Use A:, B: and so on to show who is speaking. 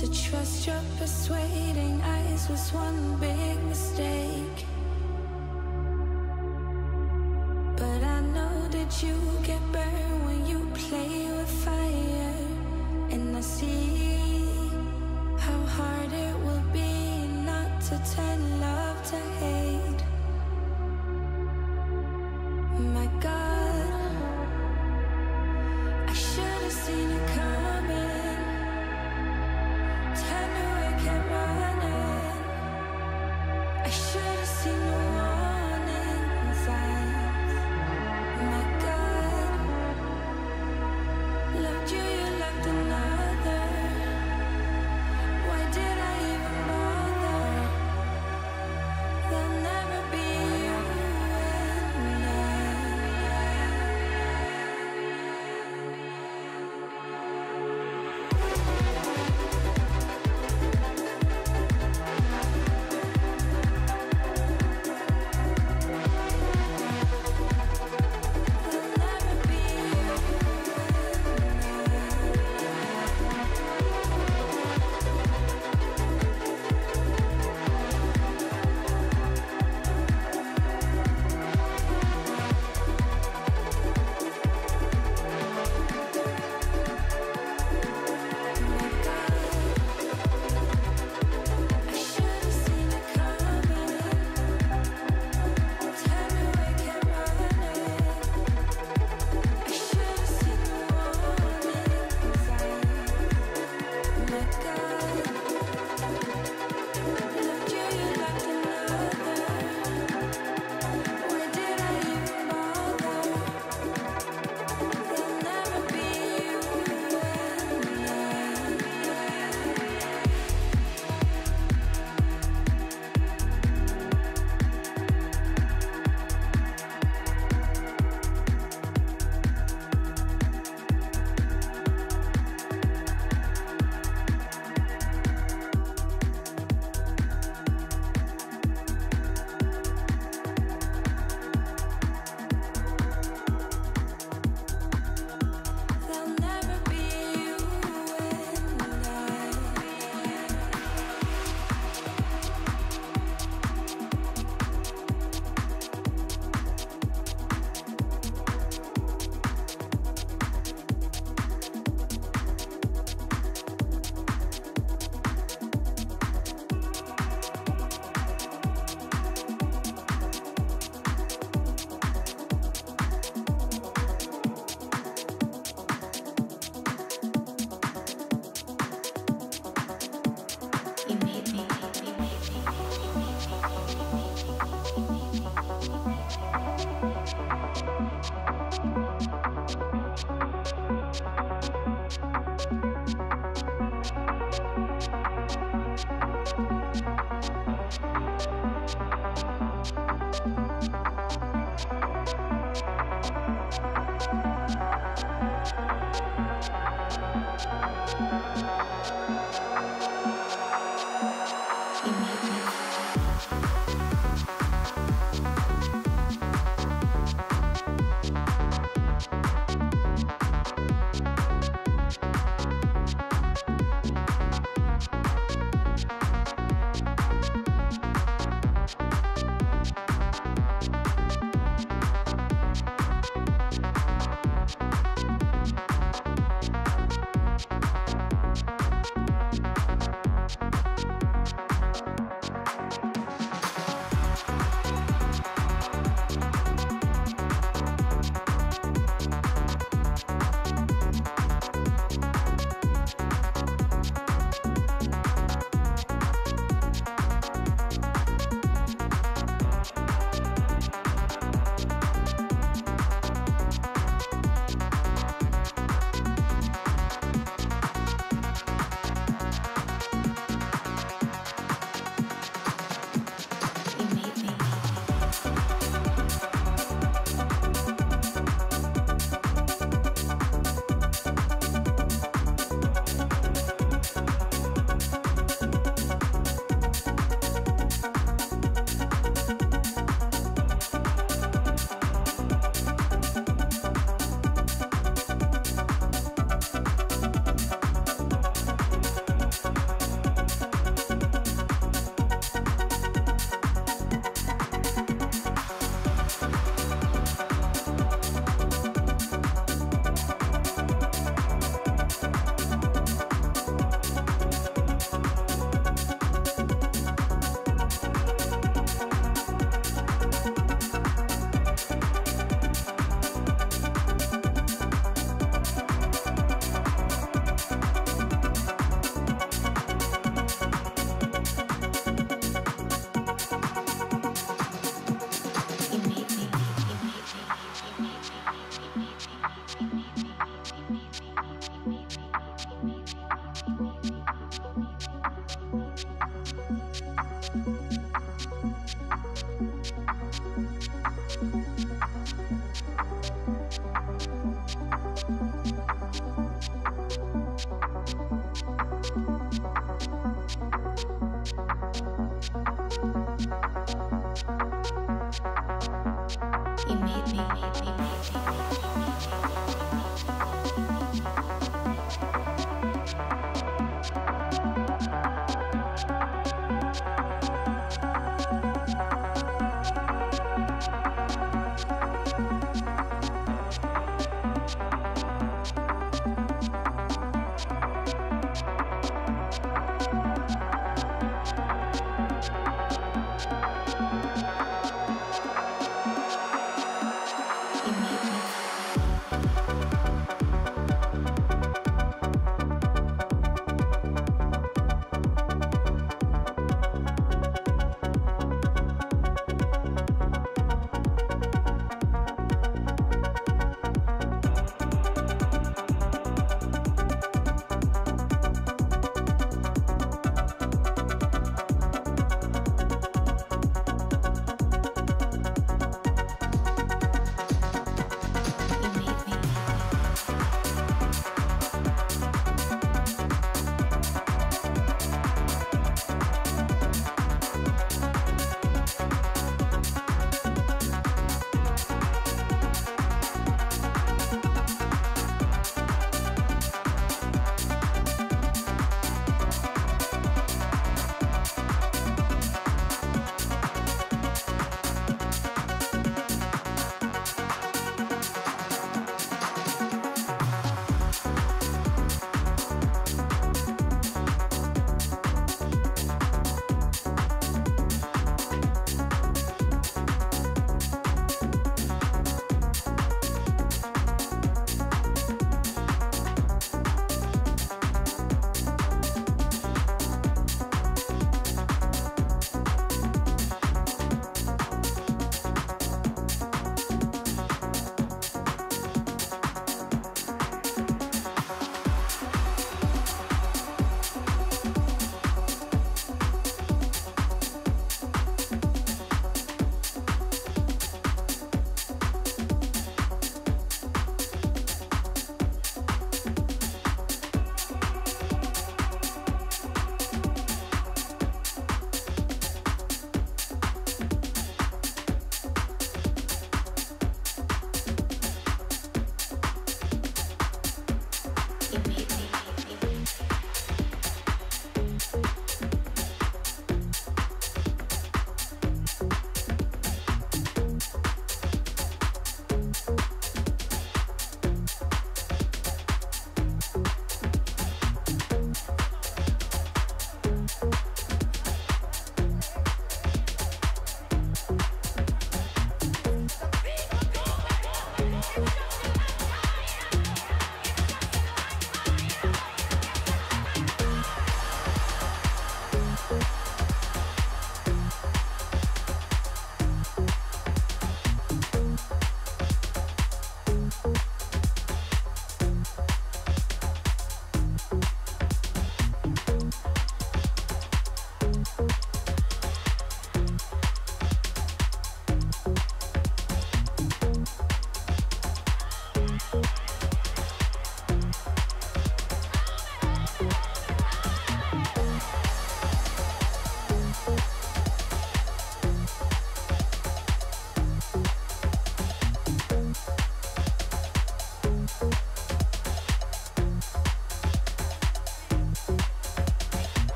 A: To trust your persuading eyes was one big mistake. But I know that you get burned when you play with fire, and I see how hard it will be not to turn love to hate.